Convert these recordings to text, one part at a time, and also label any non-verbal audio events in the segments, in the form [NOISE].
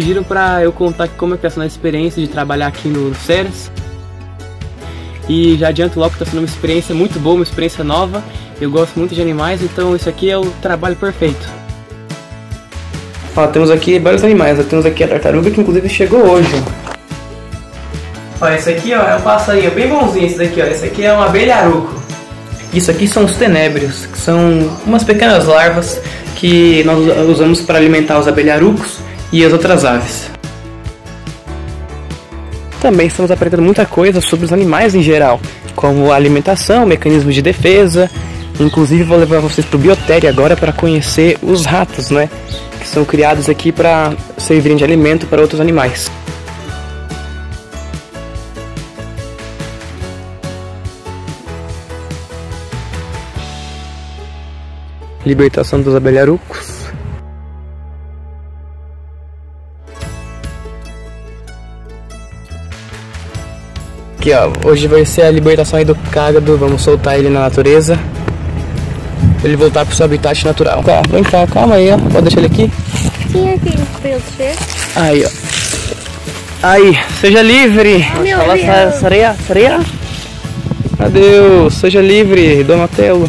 pediram para eu contar como é que tá sendo a experiência de trabalhar aqui no Ceres. E já adianto logo que está sendo uma experiência muito boa, uma experiência nova. Eu gosto muito de animais, então isso aqui é o trabalho perfeito. Temos aqui vários animais. Temos aqui a tartaruga que inclusive chegou hoje. Ó, esse aqui ó, é um passarinho bem bonzinho esse daqui, ó. Esse aqui é um abelharuco. Isso aqui são os tenébrios, que são umas pequenas larvas que nós usamos para alimentar os abelharucos e as outras aves. Também estamos aprendendo muita coisa sobre os animais em geral, como alimentação, mecanismos de defesa. Inclusive vou levar vocês para o biotério agora para conhecer os ratos, né? Que são criados aqui para servirem de alimento para outros animais. Libertação dos abelharucos. Aqui ó, hoje vai ser a libertação aí do cágado, vamos soltar ele na natureza. Pra ele voltar pro seu habitat natural. Tá, vem cá, calma aí, ó. Pode deixar ele aqui? Aquele pelo Aí, ó. Aí, seja livre! Meu Fala, Deus. Sareia, Sareia. Adeus, seja livre, Donatello.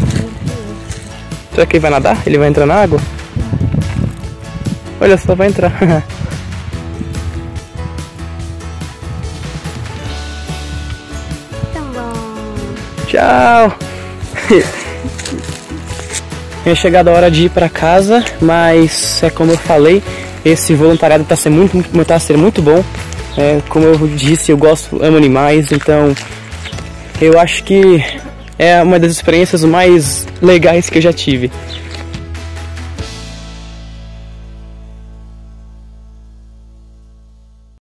Será que ele vai nadar? Ele vai entrar na água? Olha só, vai entrar. [LAUGHS] Tchau! [LAUGHS] Tinha chegado a hora de ir para casa, mas é como eu falei, esse voluntariado está sendo muito, muito, tá sendo muito bom. É, como eu disse, eu gosto, amo animais, então eu acho que é uma das experiências mais legais que eu já tive.